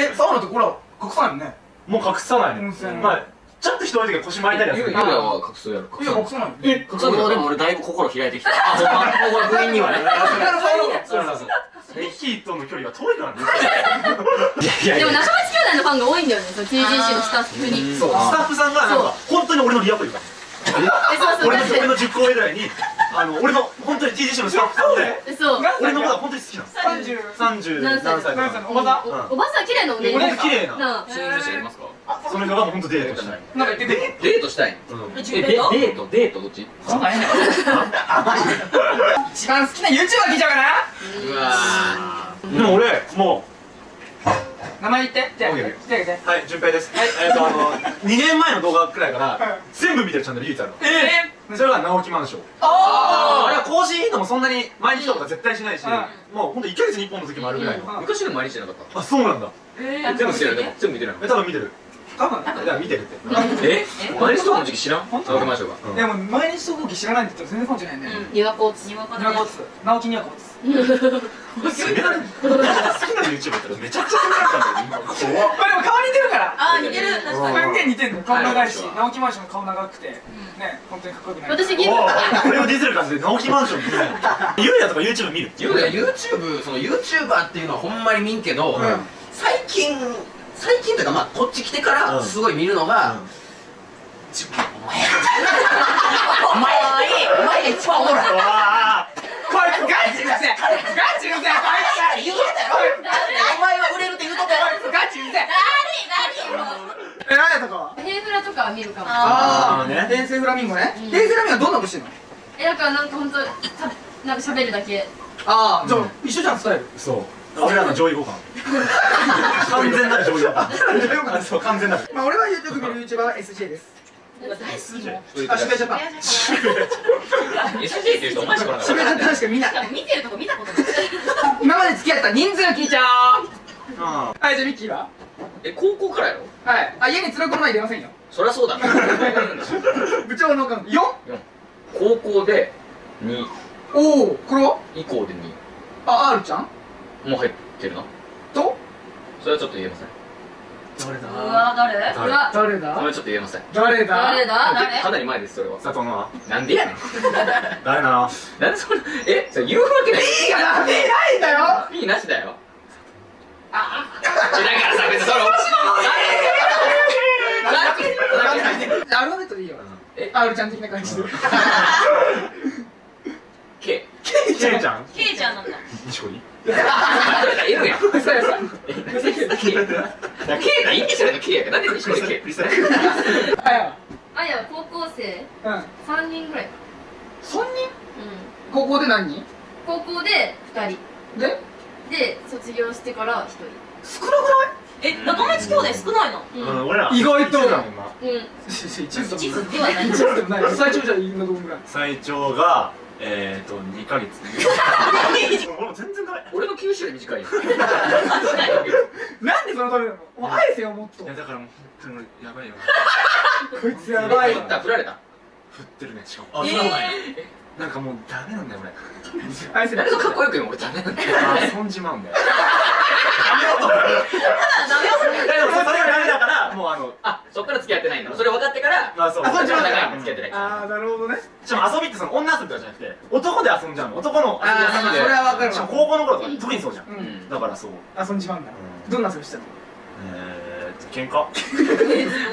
えサウナってこれ隠さないもんね。もう隠さない。ね温泉。まあちょっと人置いて腰巻いたりはする。ゆうやは隠すやろ。いや隠さない。よ。え隠すでも俺だいぶ心開いてきた。あほんまここ部員にはね。そうそうそうミッキーとの距離が遠いからね。いやいでもや中町兄弟のファンが多いんだよね。その TGC のスタッフに。そう。スタッフさんがなんか本当に俺のリアプリがえそう俺の俺の10個上ぐらいにあの俺の本当に TGC のスタッフさんで。えそう俺のことが本当に好きなの。三十。30何歳のおばさん。うんおばさん綺麗なお姉俺さん綺麗な。なあ。新入社やりますか？その人が本当デートしたいなんか言ってて。デートしたいうん。えデデート？デートどっち？そんなんええねん。一番好きな YouTuber 聞いちゃうかな。うわでも俺も名前言って。じゃあオッケー言ってうはい順平です。はいえっとあの2年前の動画くらいから全部見てるチャンネル唯一あるの。えそれが直木マンション。ああれは更新頻度もそんなに毎日とか絶対しないしうん。もうほんと1ヶ月に1本の時もあるぐらいの。うん。昔でも毎日じゃなかった？あそうなんだ。え全部見てる？でも全部見てるえ多分見てる。多分。いや見てるって。え？毎日とかの時期知らん？本当？直木ましょうかでも毎日投稿機知らないんだったら全然ファンじゃないね。ニワコーツニワコツ直樹ニワコツ攻められる。好きな YouTube やったらめちゃくちゃ攻められたんだよ。今怖っ顔長いしはい。直木マンションの顔長くてね本当にかっこよくない。私これをディスる感じで直木マンション。ゆうやとか YouTube 見る？ゆうや YouTube その YouTuber っていうのはほんまに見んけど、ん。最近最近というかまあこっち来てからうん。すごい見るのが、お前お前お前が一番おもろい。わこいつガチうぜガチうぜこい言うてたよお前は売れるって言うとったよつガチうぜえ何やったかヘイフラとかは見るかも。ああー。ね平成フラミンゴね。うん。平成フラミンゴはどんなことしてんの？えだからなんか本当たなんか喋るだけ。ああじゃあ一緒じゃんスタイルそう。俺らの 上位互換。完全なる上位互換。そう完全なる。まあ俺はよく見る YouTuber は SJ です。あ渋谷ジャパン。SJ っていう人お前しかおら。ん渋谷ジャパンしか見ない。見てるとこ見たことない。今まで付き合った人数聞いちゃおう。あはいじゃあミッキーは？え高校からやろ？はい。あ家に連れ込む前に出ませんよ。そりゃそうだ。部長の看 4? 高校で2おおこれは？以降で2あ R ちゃん？もう入ってるなと？それはちょっと言えません。誰うわ誰？う誰だ？それはちょっと言えません。誰だ？誰だ？誰？かなり前ですそれは。佐藤のなんでやねん。誰なの？なんでそれえ？それ言うわけないいいがなん。でいないんだよ。いいなしだよ。あだからアルファベットでいいよえ R ちゃん的な感じで K ケイちゃんケイちゃんなんだ西堀それが L やんそうやそう K がいいでしょ K やからなんで西堀 K あやあや高校生うん3人ぐらい3人うん高校で何人高校で2人でで卒業してから1少なくないえ、仲町兄弟少ないの？人うん。俺ら。意外と一途だもん。なうんうん一途地図ではない一途でもない最長じゃいいのどんぐらい最長がえーと2ヶ月俺も全然ダメ俺の九州で短いよなんでそのためなのお前返せよもっといやだからもう本当に俺やばいよこいつやばい振った振られた振ってるねしかもえそうなんやなんかもうダメなんだよ俺。返せ誰がかっこよく言うの俺ダメなんだよ。あー損じまうんだよ。いやでもそれがダメだからもうあのあそっから付き合ってないんだ。それ分かってからあそう。あそう長ない付き合ってない。ああなるほどね。しかも遊びってその女遊びとかじゃなくて男で遊んじゃうの。男の遊びであーそれはわかるわ。しかも高校の頃とか特にそうじゃん。だからそう。遊んじまうん。だどんな遊びしてたの？えーと喧嘩。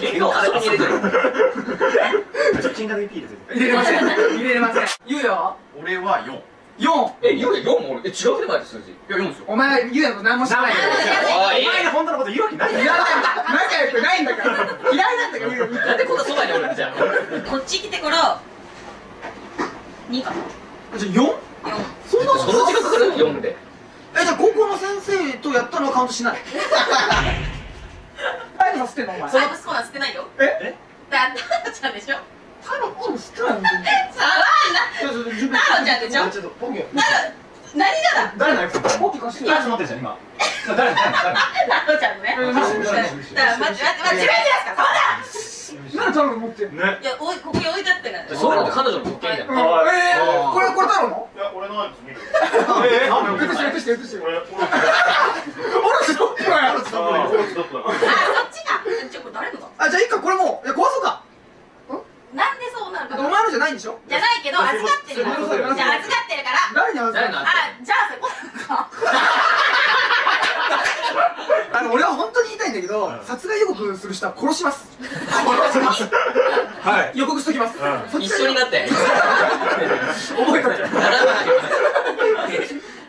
喧嘩を裸に入れてる。ちょっと喧嘩でピー入れて入れれません。入れれません。ゆうやは俺は4 4え4で4も俺え違うけど前で数字い。や4ですよ。お前はゆうやと何もしてないよお前に本当のこと言うわけないいよらないんだ。仲良くないんだから。嫌いなんだからゆうやなんでこんなそばにおるんじゃん。こっち来てから。2か。じゃあ 4? そんなその時間かかる？4で。えじゃあ高校の先生とやったのはカウントしない タイムさせてんのお前。サイブスコア捨てないよ。え？だタロちゃんでしょ？タイムもう知ってないの？さあちょっと準備タロちゃんでしょちょっとポケタロ何がだ？誰のやつポケ貸して今ちょっと待ってじゃん今誰誰誰タロちゃんのね。うんだから待って待って待って自分でですかそうだなんでタロ持ってんのねいやおいここに置いてあったからそういうのって彼女のえー、これこれタロのいや、俺のやつ見る。えー映して映して映して俺、俺、おろしろお前スタッフのあーストップだあそっちかじゃあこれ誰のだ？あじゃあいいかこれもう。いや壊そうか。なんでそうなるかお前のじゃないんでしょ？じゃないけど預かってるから。じゃあ預かってるから。誰に合わせ誰のあじゃあそこかあの俺は本当に言いたいんだけど、うん殺害予告する人は殺します。殺します？はい。予告しときます、うん。一緒になって。覚えとけ並ばなき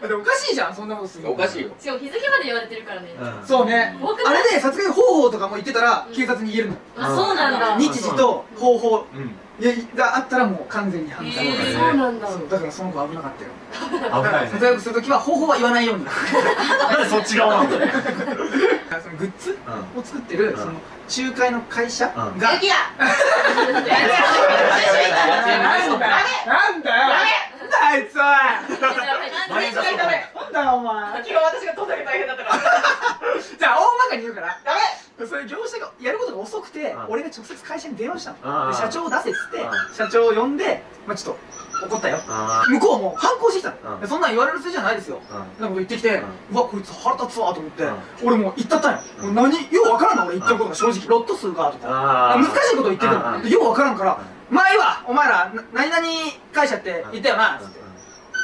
ゃでもおかしいじゃんそんなことするの。おかしいよ。しかも日付まで言われてるからね。そうね。怖くない？あれで殺害方法とかも言ってたら警察に言えるの、あそうなんだ。日時と方法。があったらもう完全に犯罪えーそうだね。そうなんだ。そうだからその子危なかったよ。危ないね。殺害するときは方法は言わないように。なんでそっち側なんだよ。そのグッズうを作ってる、ん。その仲介の会社うん。が、だなんだよなんだよだあいつは。マネージャーそうだね。なんだよお前。昨日私がどんだけ大変だったか。じゃあ大まかに言うから。ダメ。それ業者がやることが遅くて、うん。俺が直接会社に電話したの。社長を出せっつって、うん。社長を呼んで、まあ、ちょっと怒ったよ。あ向こうも反抗してきたの、そんなん言われる筋じゃないですよ。なこと言ってきて、ううわこいつ腹立つわと思って、うん。俺もう言ったったんよ、うん何ようわからんの俺言ってることが正直。ロット数がとか。難しいこと言ってるの。でようわからんから、まあいいわお前らな何々会社って言ったよな、つって。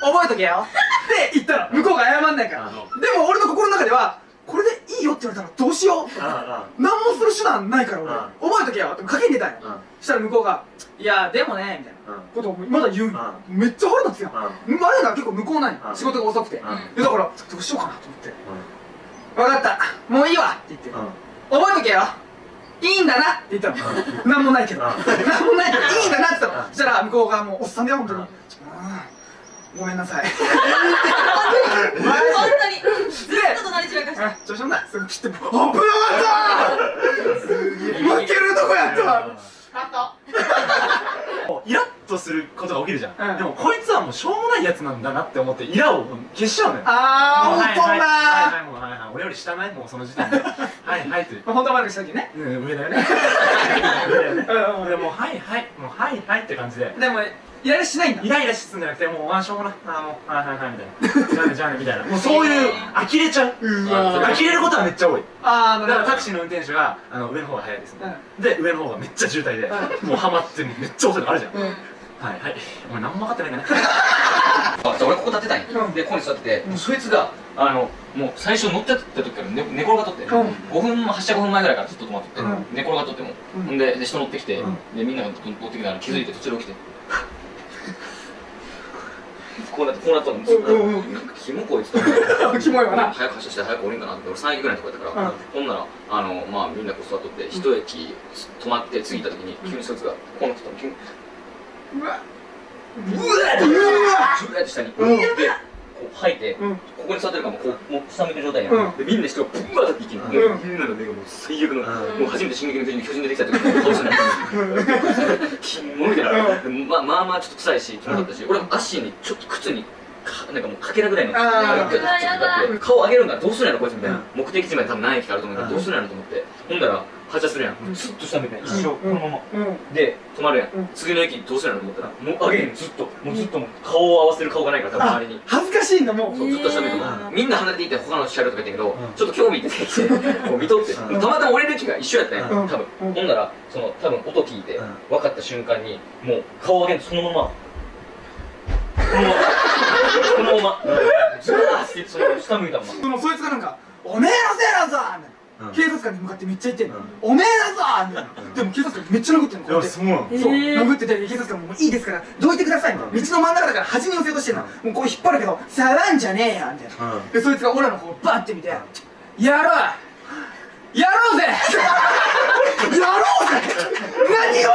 覚えとけよ。って言ったの。向こうが謝んないから、うん。でも俺の心の中ではこれでいいよって言われたらどうしようあ何もする手段ないから俺、覚えとけよ。ってかけに出たん。よしたら向こうが「いやでもね」みたいな。うん。ことをまだ言う。ん。よめっちゃ腹立つやん。うん。あれが結構向こうなん。仕事が遅くて。だからどうしようかなと思って「分かった。もういいわ」って言って。うん。覚えとけよいいんだなって言ったの。なんもないけど。うんなんもないけどいいんだなって言ったの。うんそしたら向こうがもうおっさんだよ本当に。うんごめんなさい。本当に。ずっでと隣散らかして。あ調子乗んなすぐ切って危なかった！負けるとこやった！わカット。イラッとすることが起きるじゃん、うん。でもこいつはもうしょうもないやつなんだなって思ってイラを消しちゃうのよ。あーもうはいはい。本当だ俺より下ないもうその時点で。はいはいって本当は悪くした時ね。うん上だよね。上だよねうんうん。でもうはいはいもうはいはいって感じで。でもイライラしないんだ。イライラしすんじゃなくてもうあーしょうもない。あーもうはいはいはいみたいな。じゃあねじゃあねみたいな。もうそういう呆れちゃう。う呆れることはめっちゃ多い。ああだからタクシーの運転手があの上の方が早いですねほで上の方がめっちゃ渋滞でもうハマってめっちゃ遅いのあるじゃん。どうん。はいはい。お前何も分かってないんだね。あじゃあ俺ここ立ってたんや、うん。でここに座ってて、うん。そいつがあのもう最初乗ってた時から寝寝転がっとって、うん。5分も発車5分前ぐらいからずっと止まっとって、うん。寝転がっとっても、うん。ほんでで人乗ってきて、うん。でみんなが乗ってきたら気づいて途中で起き て。こうなってこうなったのずっと、うん。うん。うん。なんかキモこいつと キモいわな。早く発車して早く降りんかなって俺3駅ぐらいのとこやったから、うん。ほんならあのまあみんなこう座っとって一駅止まって次行った時に急にそいつがこうなってたの。急にうわ。うわーってうわ。ーって下に、うん。で吐いて、うん。ここに座ってるからもうこうもう下向いてる状態やん、うん。でみんな人がブワーって一気に、みん。なの目がもう最悪の、うん。もう初めて進撃の巨人巨人出てきた時の顔するキモみたいな、でまあまあまあちょっと臭いしキモかったし、俺も足にちょっと靴にかなんかもうかけらぐらいの顔上げるんだどうするんやろこいつみたいな、うん。目的地まで多分何駅かあると思うから、うん。どうするんやろと思って。ほんだら発車するやん、ずっと下向いてん。一生このまま、うん。で止まるやん、うん。次の駅どうするんやろと思ったらもう上げへんずっと。もうずっと顔を合わせる顔がないから周りに。恥ずかしいんだもう。そうずっと下見てるうんみんな離れていって他の車両とか言ってんけど、ん。ちょっと興味出てきてこう見とって、うんたまたま俺の駅が一緒やったん。や、うん。多分、うん。ほんならその多分音聞いて、うん。分かった瞬間にもう顔上げんとそのまま。このまま。このまま。ずらーってその下向いたまま。でもそいつがなんか「おめえのせいだぞ!」みたいなうん。警察官に向かってめっちゃ言ってんの。うん「おめえだぞ!」みたいな。でも警察官めっちゃ殴ってんの。こうやそう殴ってて警察官もいいですからどいてください。みたいな道の真ん中だから端に寄せようとしてんの。もうこう引っ張るけど触んじゃねえよみたいな。うん。でそいつが俺らの方をバッて見て「やろうやろうぜ。やろうぜ。何を？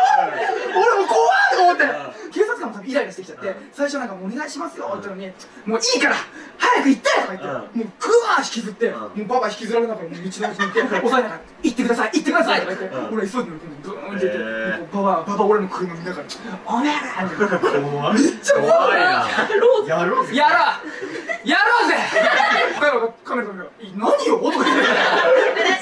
俺も怖いと思って警察官も多分イライラしてきちゃって最初なんかもうお願いしますよって言ったのにもういいから早く行ってとか言ってもうグワー引きずってうん。もうババ引きずられながらもう道の駅に行って 押さえながら行ってください行ってくださいとか言ってうん。俺急いで乗り込んでブーンって言ってへー。もうババババ俺の車見ながら「おめえら!」ってめっちゃ怖い。な。やろうぜ。やろうやろうぜ。カメラ止めろ「何よ?」とか言って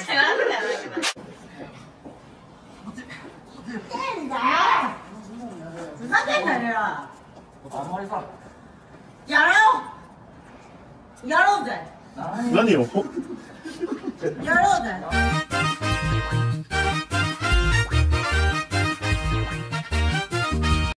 んだよ。まさやろう。やろうぜ。何を？やろうぜ。